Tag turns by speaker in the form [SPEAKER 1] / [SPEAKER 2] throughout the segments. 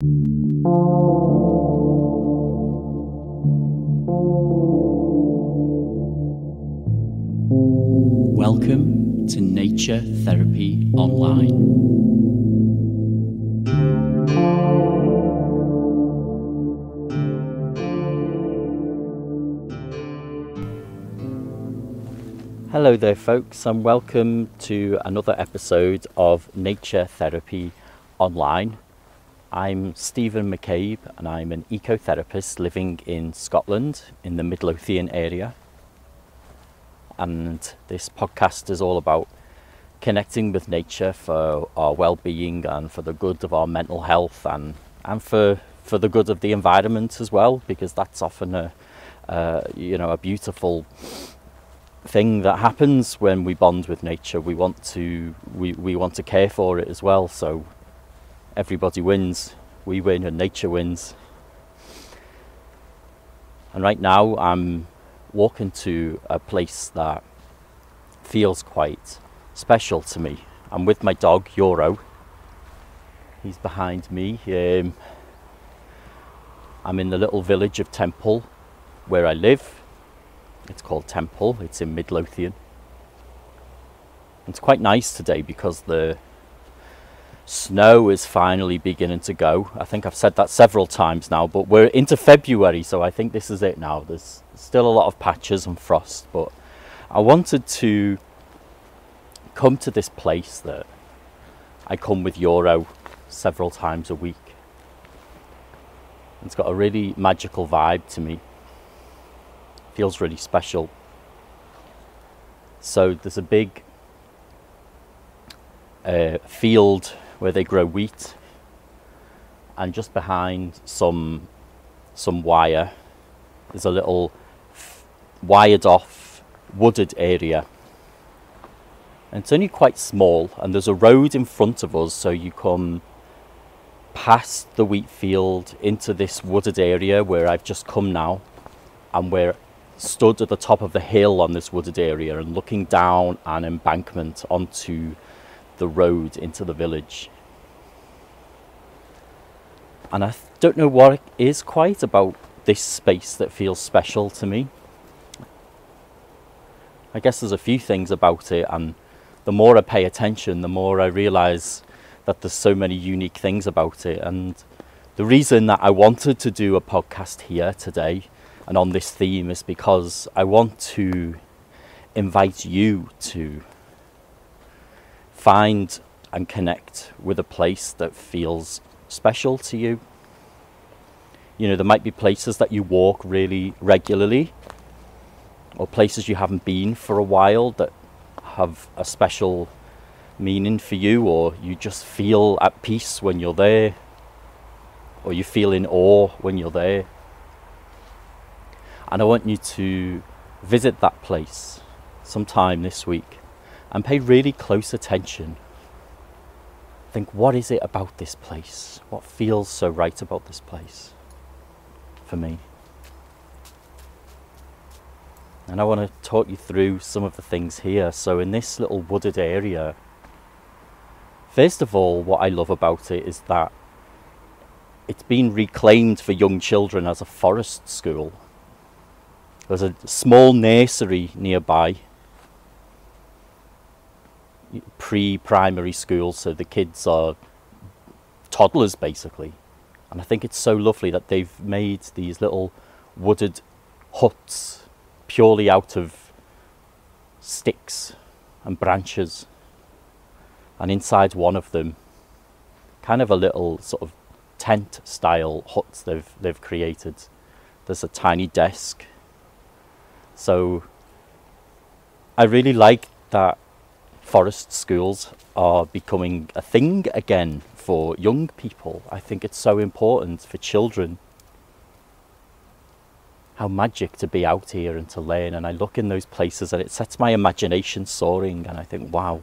[SPEAKER 1] Welcome to Nature Therapy Online. Hello there, folks, and welcome to another episode of Nature Therapy Online. I'm Stephen McCabe, and I'm an ecotherapist living in Scotland in the Midlothian area. And this podcast is all about connecting with nature for our well-being and for the good of our mental health and and for for the good of the environment as well, because that's often a uh, you know a beautiful thing that happens when we bond with nature. We want to we, we want to care for it as well. So everybody wins. We win and nature wins. And right now I'm walking to a place that feels quite special to me. I'm with my dog Euro. He's behind me. Um, I'm in the little village of Temple where I live it's called Temple, it's in Midlothian. It's quite nice today because the snow is finally beginning to go. I think I've said that several times now, but we're into February, so I think this is it now. There's still a lot of patches and frost, but I wanted to come to this place that I come with Euro several times a week. It's got a really magical vibe to me feels really special. So there's a big uh, field where they grow wheat, and just behind some some wire, there's a little wired off wooded area. And it's only quite small, and there's a road in front of us, so you come past the wheat field into this wooded area where I've just come now, and where stood at the top of the hill on this wooded area and looking down an embankment onto the road into the village. And I don't know what it is quite about this space that feels special to me. I guess there's a few things about it, and the more I pay attention, the more I realize that there's so many unique things about it. And the reason that I wanted to do a podcast here today and on this theme is because I want to invite you to find and connect with a place that feels special to you. You know, there might be places that you walk really regularly, or places you haven't been for a while that have a special meaning for you, or you just feel at peace when you're there, or you feel in awe when you're there. And I want you to visit that place sometime this week and pay really close attention. Think, what is it about this place? What feels so right about this place for me? And I want to talk you through some of the things here. So, in this little wooded area, first of all, what I love about it is that it's been reclaimed for young children as a forest school. There's a small nursery nearby, pre primary school, so the kids are toddlers basically. And I think it's so lovely that they've made these little wooded huts purely out of sticks and branches. And inside one of them, kind of a little sort of tent style hut they've they've created. There's a tiny desk so I really like that forest schools are becoming a thing again for young people. I think it's so important for children. How magic to be out here and to learn. And I look in those places and it sets my imagination soaring. And I think, wow,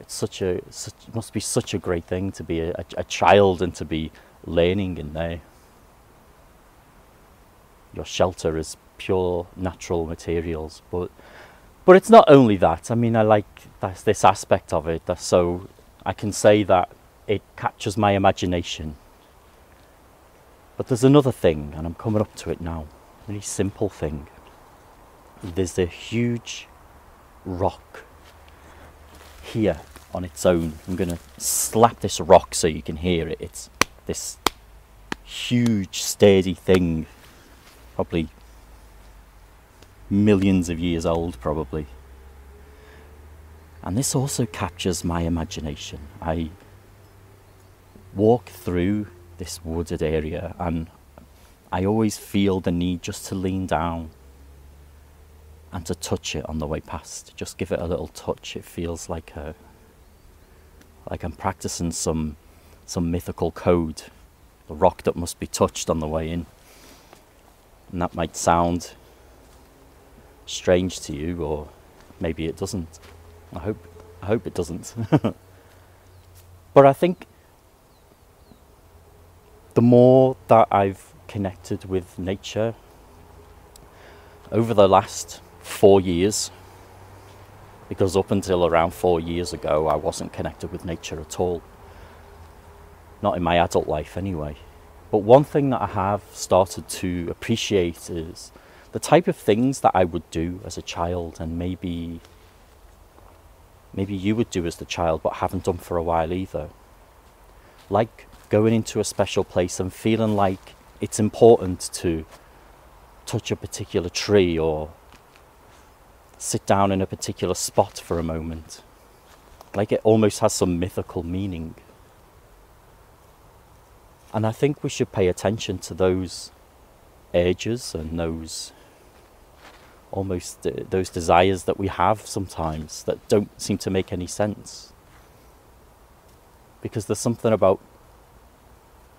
[SPEAKER 1] it's such a, such, it must be such a great thing to be a, a child and to be learning in there. Your shelter is pure natural materials. But but it's not only that. I mean, I like that's this aspect of it. So I can say that it captures my imagination. But there's another thing, and I'm coming up to it now. A really simple thing. There's a huge rock here on its own. I'm going to slap this rock so you can hear it. It's this huge, sturdy thing, probably millions of years old, probably. And this also captures my imagination. I walk through this wooded area and I always feel the need just to lean down and to touch it on the way past. Just give it a little touch. It feels like a like I'm practicing some some mythical code, the rock that must be touched on the way in. And that might sound strange to you or maybe it doesn't. I hope I hope it doesn't. but I think the more that I've connected with nature over the last four years, because up until around four years ago, I wasn't connected with nature at all. Not in my adult life, anyway. But one thing that I have started to appreciate is the type of things that I would do as a child, and maybe maybe you would do as the child, but haven't done for a while either. Like going into a special place and feeling like it's important to touch a particular tree or sit down in a particular spot for a moment. Like it almost has some mythical meaning. And I think we should pay attention to those urges and those almost uh, those desires that we have sometimes that don't seem to make any sense. Because there's something about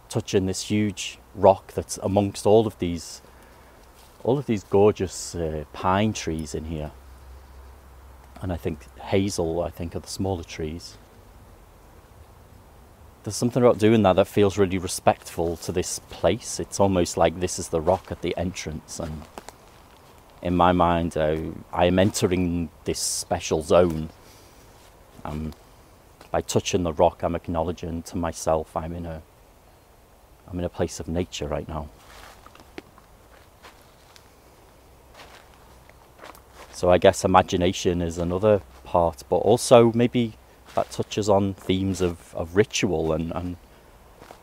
[SPEAKER 1] touching this huge rock that's amongst all of these all of these gorgeous uh, pine trees in here and I think hazel I think are the smaller trees there's something about doing that that feels really respectful to this place it's almost like this is the rock at the entrance and in my mind uh, I am entering this special zone um, by touching the rock I'm acknowledging to myself I'm in a I'm in a place of nature right now. So I guess imagination is another part, but also maybe that touches on themes of, of ritual and, and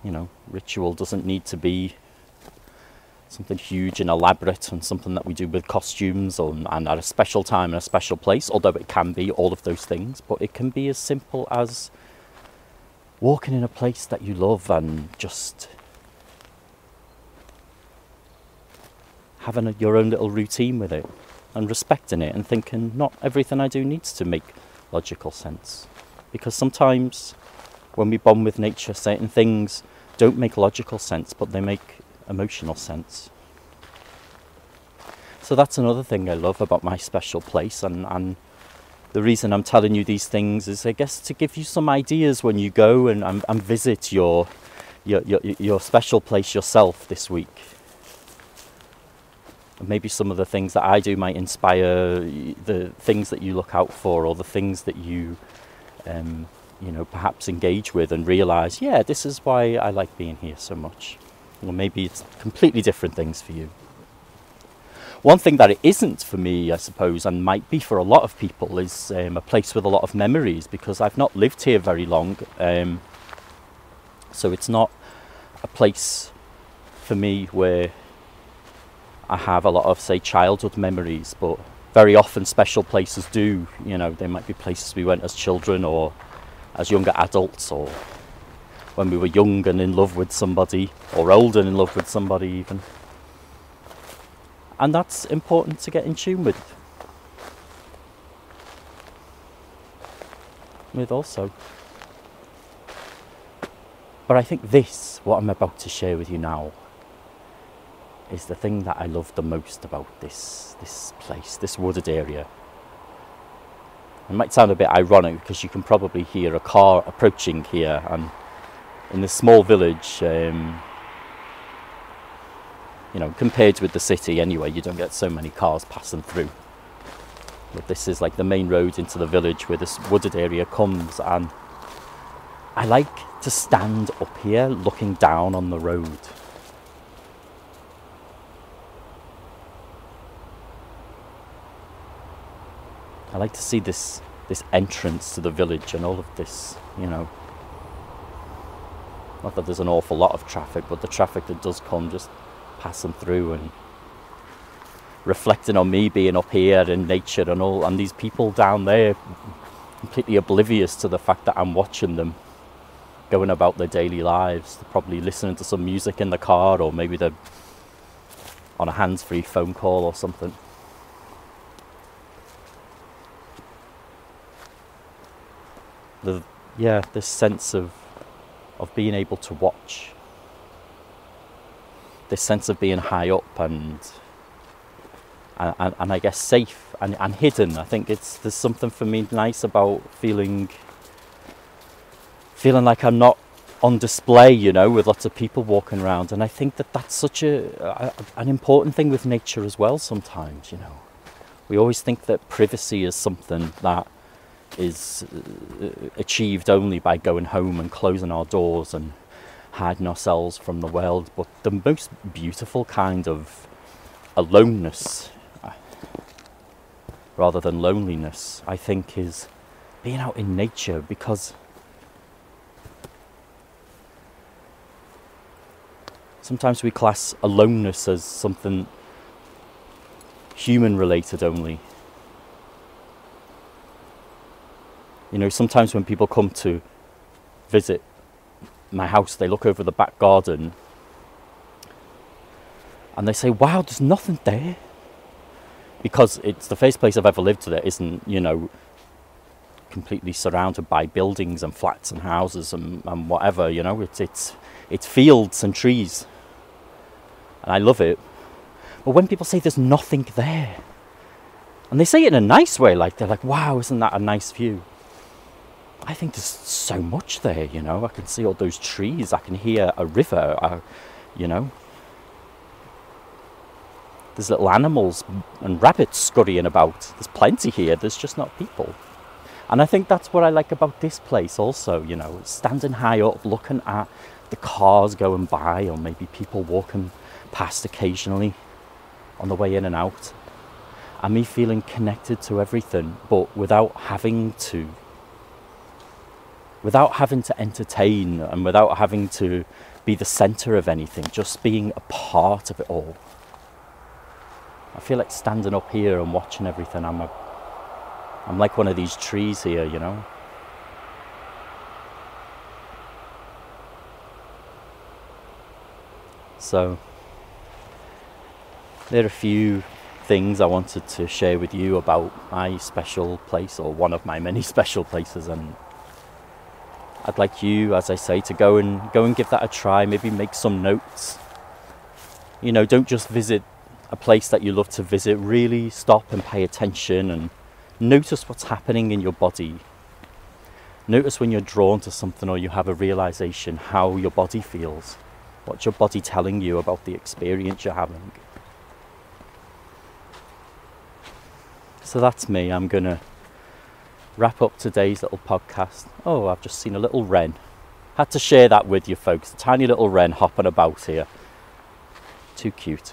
[SPEAKER 1] you know, ritual doesn't need to be something huge and elaborate and something that we do with costumes or, and at a special time in a special place, although it can be all of those things, but it can be as simple as walking in a place that you love and just having a, your own little routine with it and respecting it and thinking not everything I do needs to make logical sense. Because sometimes when we bond with nature, certain things don't make logical sense, but they make emotional sense. So that's another thing I love about my special place, and, and the reason I'm telling you these things is, I guess, to give you some ideas when you go and, and, and visit your, your, your, your special place yourself this week maybe some of the things that I do might inspire the things that you look out for or the things that you um, you know perhaps engage with and realize yeah this is why I like being here so much. Or maybe it's completely different things for you. One thing that it isn't for me I suppose and might be for a lot of people is um, a place with a lot of memories because I've not lived here very long um, so it's not a place for me where I have a lot of, say, childhood memories, but very often special places do. You know, they might be places we went as children or as younger adults or when we were young and in love with somebody or old and in love with somebody even. And that's important to get in tune with. With also. But I think this, what I'm about to share with you now, is the thing that I love the most about this this place, this wooded area. It might sound a bit ironic because you can probably hear a car approaching here, and in this small village, um, you know, compared with the city anyway, you don't get so many cars passing through. But this is like the main road into the village where this wooded area comes, and I like to stand up here looking down on the road. I like to see this this entrance to the village and all of this, you know. Not that there's an awful lot of traffic, but the traffic that does come just passing through and reflecting on me being up here in nature and all and these people down there completely oblivious to the fact that I'm watching them going about their daily lives. They're probably listening to some music in the car or maybe they're on a hands-free phone call or something. The yeah, this sense of of being able to watch. This sense of being high up and and, and I guess safe and, and hidden. I think it's there's something for me nice about feeling feeling like I'm not on display, you know, with lots of people walking around. And I think that that's such a, a an important thing with nature as well. Sometimes, you know, we always think that privacy is something that is uh, achieved only by going home and closing our doors and hiding ourselves from the world. But the most beautiful kind of aloneness rather than loneliness, I think, is being out in nature because sometimes we class aloneness as something human related only. You know, sometimes when people come to visit my house, they look over the back garden and they say, Wow, there's nothing there because it's the first place I've ever lived that isn't, you know, completely surrounded by buildings and flats and houses and, and whatever, you know, it's, it's, it's fields and trees. And I love it. But when people say there's nothing there, and they say it in a nice way, like they're like, wow, isn't that a nice view? I think there's so much there, you know. I can see all those trees, I can hear a river, uh, you know. There's little animals and rabbits scurrying about. There's plenty here, there's just not people. And I think that's what I like about this place also, you know, standing high up, looking at the cars going by, or maybe people walking past occasionally on the way in and out. And me feeling connected to everything, but without having to. Without having to entertain and without having to be the centre of anything, just being a part of it all. I feel like standing up here and watching everything. I'm a, I'm like one of these trees here, you know. So there are a few things I wanted to share with you about my special place or one of my many special places and I'd like you as I say to go and go and give that a try maybe make some notes you know don't just visit a place that you love to visit, really stop and pay attention and notice what's happening in your body. Notice when you're drawn to something or you have a realization how your body feels. What's your body telling you about the experience you're having? So that's me. I'm going to wrap up today's little podcast. Oh, I've just seen a little wren. Had to share that with you folks. A tiny little wren hopping about here. Too cute.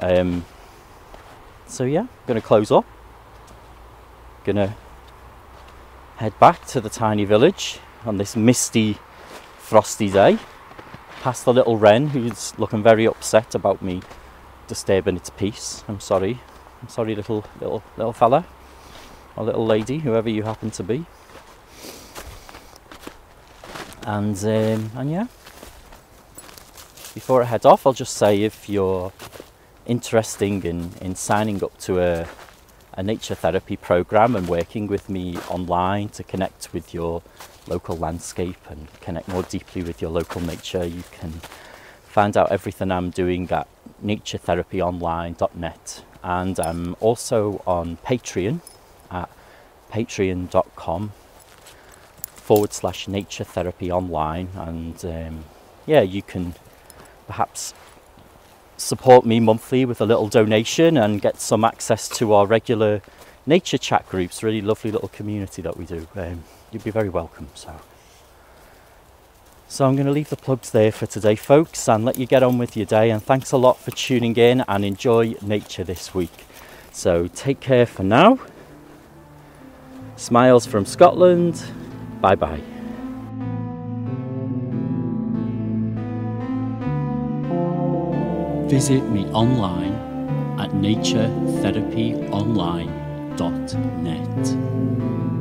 [SPEAKER 1] Um, so yeah, I'm going to close up. Going to head back to the tiny village on this misty, frosty day. Past the little wren who's looking very upset about me disturbing its peace. I'm sorry. I'm sorry, little little little fella or little lady, whoever you happen to be. And um, and yeah. Before I head off, I'll just say if you're interesting in, in signing up to a, a nature therapy program and working with me online to connect with your local landscape and connect more deeply with your local nature, you can find out everything I'm doing at naturetherapyonline.net. And I'm also on Patreon at patreon.com forward slash nature therapy online. And um, yeah, you can perhaps support me monthly with a little donation and get some access to our regular nature chat groups, really lovely little community that we do. Um, you'd be very welcome. So, so I'm going to leave the plugs there for today, folks, and let you get on with your day. And thanks a lot for tuning in and enjoy nature this week. So take care for now. Smiles from Scotland. Bye bye. Visit me online at naturetherapyonline.net.